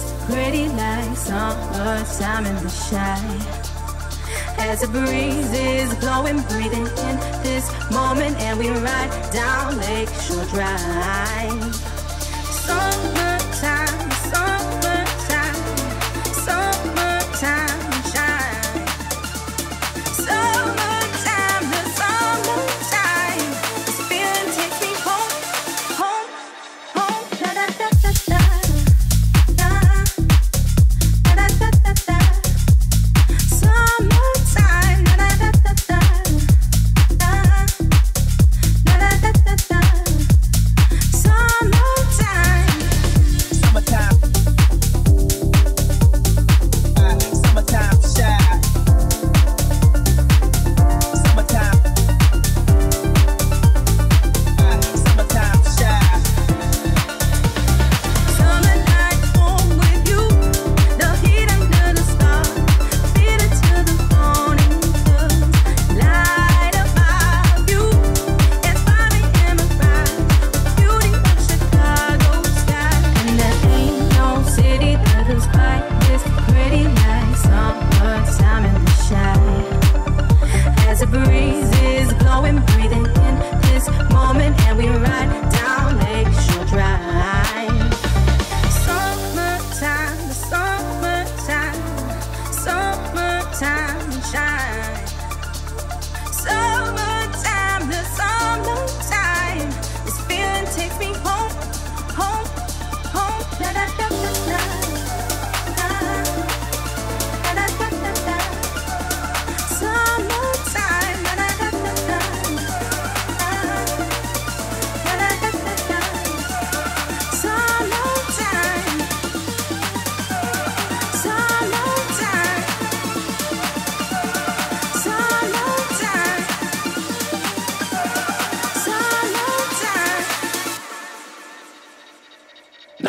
this pretty like summertime in the Chi. As the breeze is blowing, breathing in this moment, and we ride down Lakeshore Drive. Summertime,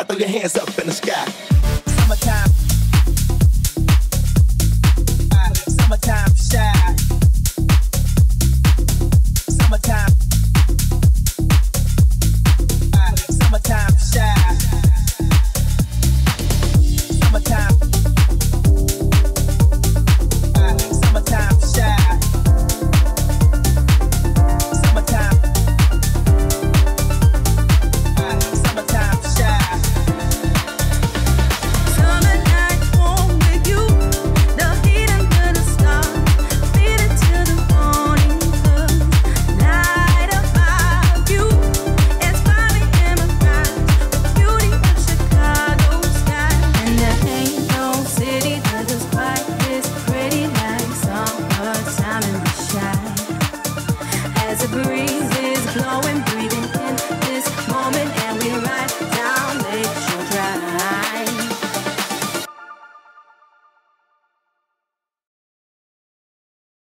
Now throw your hands up in the sky.